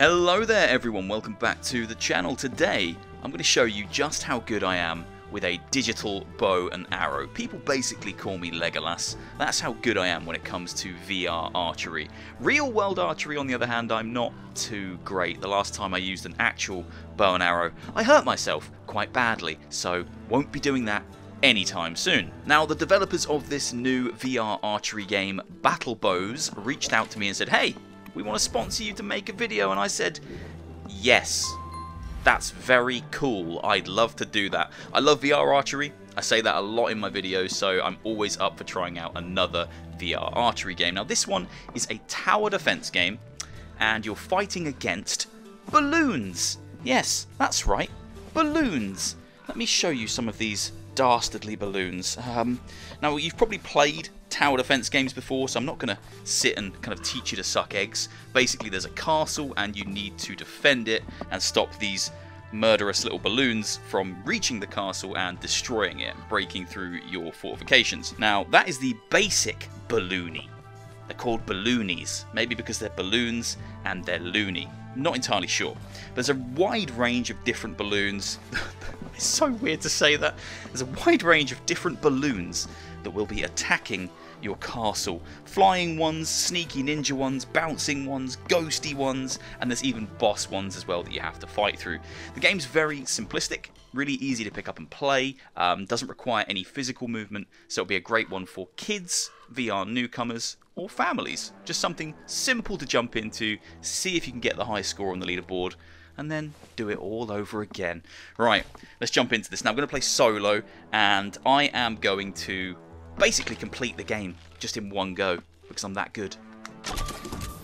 Hello there everyone, welcome back to the channel. Today I'm going to show you just how good I am with a digital bow and arrow. People basically call me Legolas. That's how good I am when it comes to VR archery. Real world archery on the other hand I'm not too great. The last time I used an actual bow and arrow I hurt myself quite badly so won't be doing that anytime soon. Now, the developers of this new VR archery game, Battle Bows, reached out to me and said, hey, we want to sponsor you to make a video. And I said, yes, that's very cool. I'd love to do that. I love VR archery. I say that a lot in my videos, so I'm always up for trying out another VR archery game. Now, this one is a tower defense game, and you're fighting against balloons. Yes, that's right, balloons. Let me show you some of these dastardly balloons. Um, now, you've probably played tower defense games before, so I'm not going to sit and kind of teach you to suck eggs. Basically, there's a castle, and you need to defend it and stop these murderous little balloons from reaching the castle and destroying it, breaking through your fortifications. Now, that is the basic balloonie. They're called balloonies, maybe because they're balloons and they're loony. Not entirely sure. There's a wide range of different balloons. it's so weird to say that. There's a wide range of different balloons that will be attacking your castle. Flying ones, sneaky ninja ones, bouncing ones, ghosty ones, and there's even boss ones as well that you have to fight through. The game's very simplistic, really easy to pick up and play, um, doesn't require any physical movement, so it'll be a great one for kids, VR newcomers, or families. Just something simple to jump into, see if you can get the high score on the leaderboard, and then do it all over again. Right, let's jump into this. Now I'm going to play solo, and I am going to basically complete the game just in one go because I'm that good.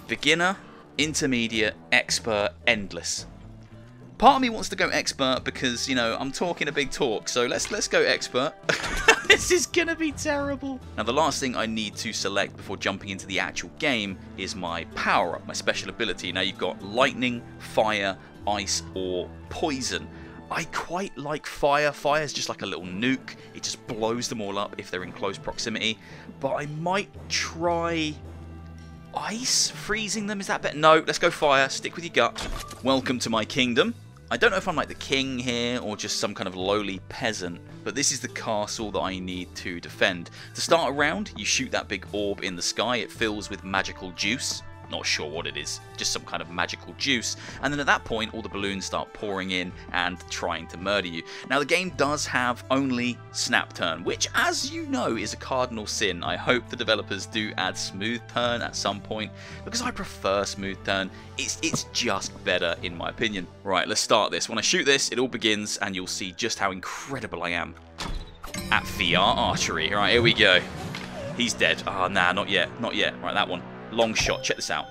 Beginner, intermediate, expert, endless. Part of me wants to go expert because, you know, I'm talking a big talk, so let's let's go expert. this is gonna be terrible. Now the last thing I need to select before jumping into the actual game is my power up, my special ability. Now you've got lightning, fire, ice, or poison. I quite like fire. Fire is just like a little nuke. It just blows them all up if they're in close proximity. But I might try ice freezing them. Is that better? No, let's go fire. Stick with your gut. Welcome to my kingdom. I don't know if I'm like the king here or just some kind of lowly peasant, but this is the castle that I need to defend. To start a round, you shoot that big orb in the sky. It fills with magical juice. Not sure what it is, just some kind of magical juice. And then at that point, all the balloons start pouring in and trying to murder you. Now, the game does have only snap turn, which, as you know, is a cardinal sin. I hope the developers do add smooth turn at some point, because I prefer smooth turn. It's, it's just better, in my opinion. Right, let's start this. When I shoot this, it all begins, and you'll see just how incredible I am at VR archery. Right, here we go. He's dead. Oh, nah, not yet. Not yet. Right, that one. Long shot. Check this out.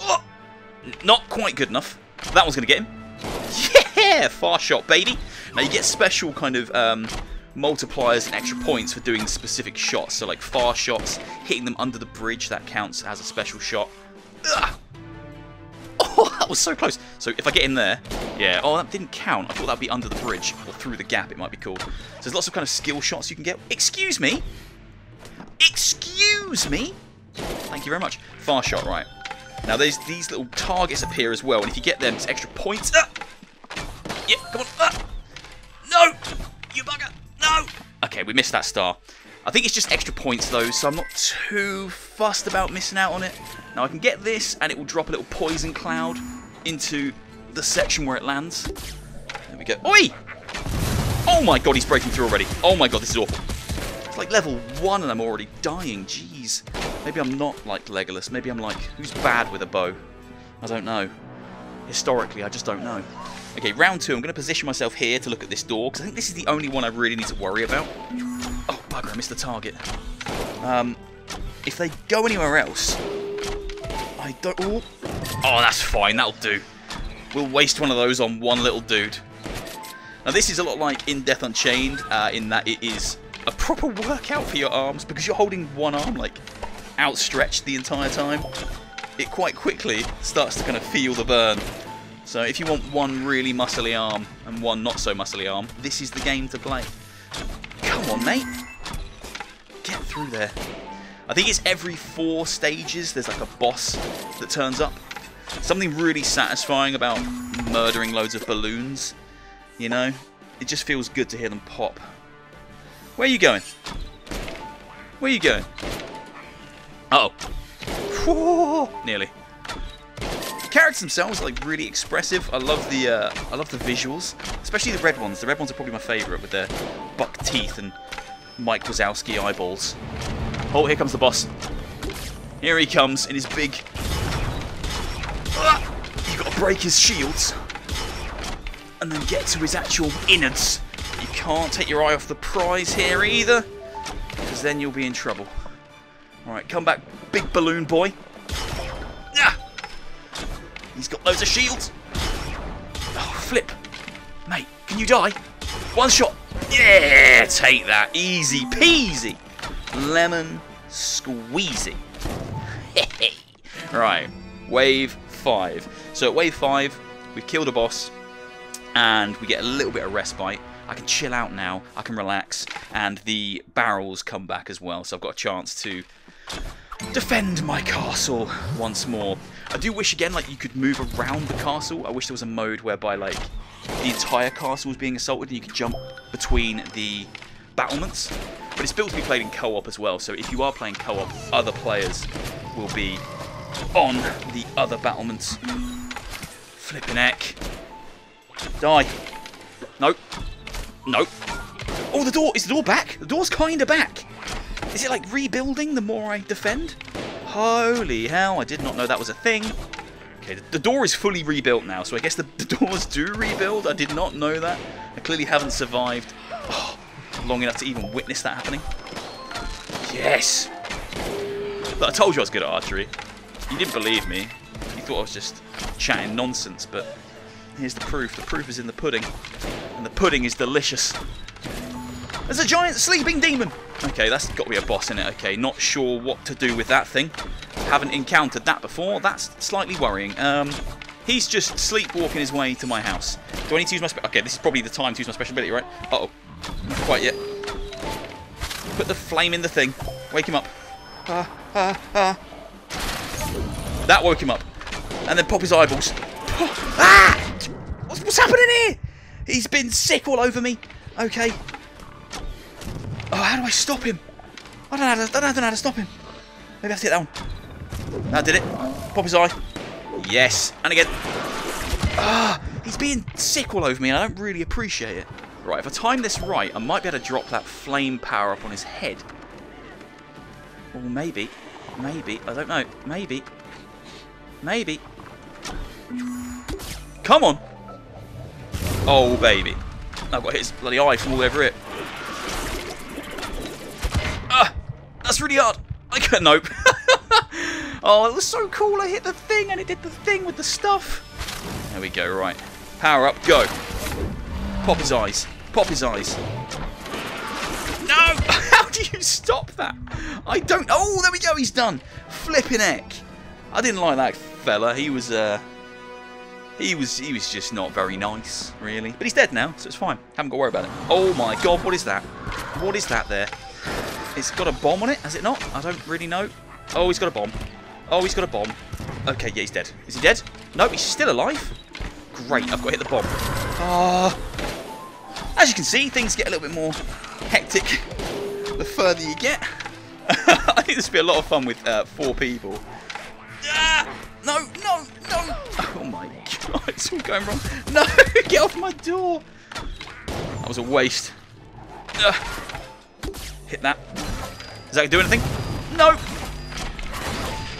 Oh, not quite good enough. That one's going to get him. Yeah! Far shot, baby. Now, you get special kind of um, multipliers and extra points for doing specific shots. So, like far shots, hitting them under the bridge, that counts as a special shot. Ugh. Oh, that was so close. So if I get in there, yeah, oh, that didn't count. I thought that'd be under the bridge or through the gap. It might be cool. So there's lots of kind of skill shots you can get. Excuse me? Excuse me? Thank you very much. Far shot, right. Now, there's these little targets appear as well, and if you get them, it's extra points. Ah! Yeah, come on. Ah! No! You bugger! No! Okay, we missed that star. I think it's just extra points, though, so I'm not too fussed about missing out on it. Now, I can get this, and it will drop a little poison cloud into the section where it lands. There we go. Oi! Oh my god, he's breaking through already. Oh my god, this is awful. It's like level 1 and I'm already dying. Jeez. Maybe I'm not like Legolas. Maybe I'm like, who's bad with a bow? I don't know. Historically, I just don't know. Okay, round 2. I'm going to position myself here to look at this door, because I think this is the only one I really need to worry about. Oh, bugger, I missed the target. Um, if they go anywhere else, I don't... Oh, oh that's fine. That'll do. We'll waste one of those on one little dude. Now, this is a lot like in Death Unchained, uh, in that it is a proper workout for your arms because you're holding one arm like outstretched the entire time. It quite quickly starts to kind of feel the burn. So if you want one really muscly arm and one not so muscly arm, this is the game to play. Come on, mate. Get through there. I think it's every four stages there's like a boss that turns up. Something really satisfying about murdering loads of balloons, you know? It just feels good to hear them pop. Where are you going? Where are you going? Uh oh. Nearly. characters themselves are like really expressive. I love the uh, I love the visuals, especially the red ones. The red ones are probably my favourite with their buck teeth and Mike Wazowski eyeballs. Oh, here comes the boss. Here he comes in his big. Ah! You've got to break his shields and then get to his actual innards. Can't take your eye off the prize here either, because then you'll be in trouble. Alright, come back, big balloon boy. Yeah. He's got loads of shields. Oh, flip. Mate, can you die? One shot. Yeah, take that. Easy peasy. Lemon squeezy. right, wave five. So at wave five, we've killed a boss, and we get a little bit of respite. I can chill out now, I can relax, and the barrels come back as well, so I've got a chance to defend my castle once more. I do wish again like you could move around the castle. I wish there was a mode whereby like the entire castle was being assaulted and you could jump between the battlements. But it's built to be played in co-op as well, so if you are playing co-op, other players will be on the other battlements. Flipping heck. Die. Nope. Nope. Oh, the door. Is the door back? The door's kind of back. Is it like rebuilding the more I defend? Holy hell, I did not know that was a thing. Okay, the, the door is fully rebuilt now, so I guess the, the, doors do rebuild. I did not know that. I clearly haven't survived oh, long enough to even witness that happening. Yes! But I told you I was good at archery. You didn't believe me. You thought I was just chatting nonsense, but here's the proof. The proof is in the pudding. And the pudding is delicious. There's a giant sleeping demon! Okay, that's got to be a boss in it. Okay, not sure what to do with that thing. Haven't encountered that before. That's slightly worrying. Um, he's just sleepwalking his way to my house. Do I need to use my... Okay, this is probably the time to use my special ability, right? Uh oh Not quite yet. Put the flame in the thing. Wake him up. Ah, ah, ah. That woke him up. And then pop his eyeballs. ah! What's, what's happening here? He's been sick all over me. Okay. Oh, how do I stop him? I don't know how to, I don't know how to stop him. Maybe I have to get that one. That did it. Pop his eye. Yes. And again. Ah, he's being sick all over me and I don't really appreciate it. Right, if I time this right, I might be able to drop that flame power up on his head. Or maybe. Maybe. I don't know. Maybe. Maybe. Come on. Oh, baby. I've got his bloody eye from all over it. Ah! That's really hard. I can't. Nope. oh, it was so cool. I hit the thing and it did the thing with the stuff. There we go. Right. Power up. Go. Pop his eyes. Pop his eyes. No! How do you stop that? I don't... Oh, there we go. He's done. Flipping heck. I didn't like that fella. He was... uh he was he was just not very nice, really. But he's dead now, so it's fine. Haven't got to worry about it. Oh my god, what is that? What is that there? It's got a bomb on it, has it not? I don't really know. Oh, he's got a bomb. Oh, he's got a bomb. Okay, yeah, he's dead. Is he dead? No, he's still alive. Great, I've got to hit the bomb. Ah. As you can see, things get a little bit more hectic the further you get. I think this would be a lot of fun with uh, four people. Ah! No, no, no! Oh my god, it's all going wrong. No, get off my door! That was a waste. Uh, hit that. Is that going to do anything? No!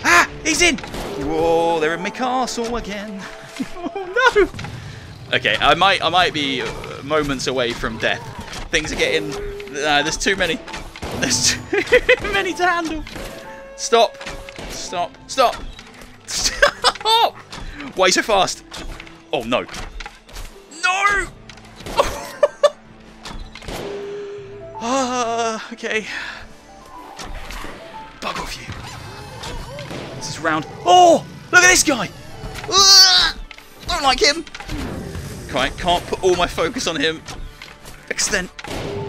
Ah! He's in! Whoa, they're in my castle again. oh no! Okay, I might, I might be uh, moments away from death. Things are getting... Uh, there's too many. There's too many to handle. Stop. Stop. Stop. Stop! Why so fast? Oh, no. No! Ah, uh, okay. Bug off you. This is round. Oh! Look at this guy! Uh, don't like him. Can't, can't put all my focus on him. Because then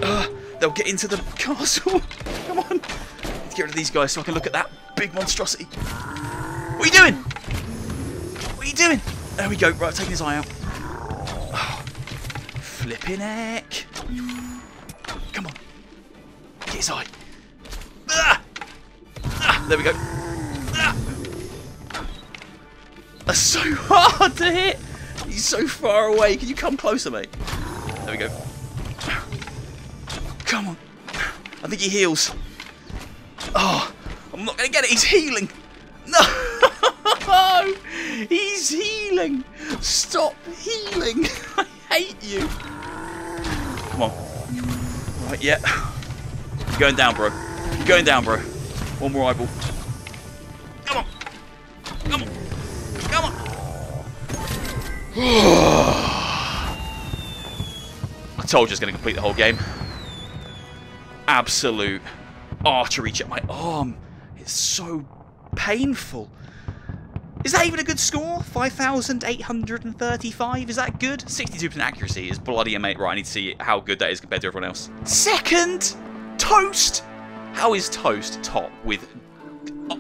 uh, they'll get into the castle. Come on. Let's get rid of these guys so I can look at that big monstrosity. What are you doing? Doing? There we go. Right, taking his eye out. Oh, flipping heck. Come on. Get his eye. Ah! Ah, there we go. Ah! That's so hard to hit. He's so far away. Can you come closer, mate? There we go. Come on. I think he heals. Oh, I'm not going to get it. He's healing. No. He's healing. Stop healing. I hate you. Come on. Right, yeah. You're going down, bro. You're going down, bro. One more eyeball. Come on. Come on. Come on. I told you I was going to complete the whole game. Absolute archery check. My arm is so painful. Is that even a good score? 5,835? Is that good? 62% accuracy is bloody amazing. Right, I need to see how good that is compared to everyone else. Second? Toast? How is Toast top with uh,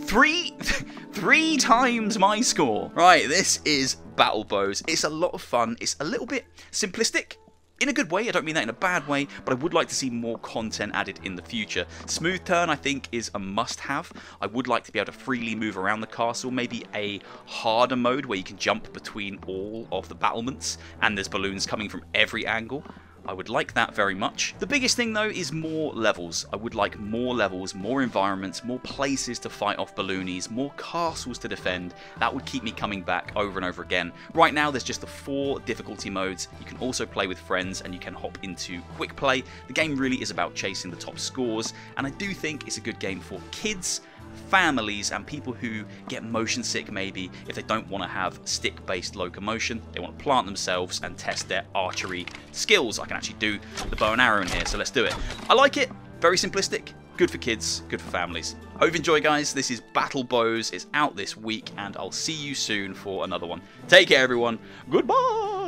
three, three times my score? Right, this is Battle Bows. It's a lot of fun. It's a little bit simplistic in a good way. I don't mean that in a bad way, but I would like to see more content added in the future. Smooth turn, I think, is a must-have. I would like to be able to freely move around the castle, maybe a harder mode where you can jump between all of the battlements, and there's balloons coming from every angle. I would like that very much. The biggest thing though is more levels. I would like more levels, more environments, more places to fight off balloonies, more castles to defend. That would keep me coming back over and over again. Right now there's just the four difficulty modes. You can also play with friends and you can hop into quick play. The game really is about chasing the top scores and I do think it's a good game for kids families and people who get motion sick maybe if they don't want to have stick based locomotion they want to plant themselves and test their archery skills. I can actually do the bow and arrow in here so let's do it. I like it. Very simplistic. Good for kids good for families. Hope you enjoy guys. This is battle bows. It's out this week and I'll see you soon for another one. Take care everyone. Goodbye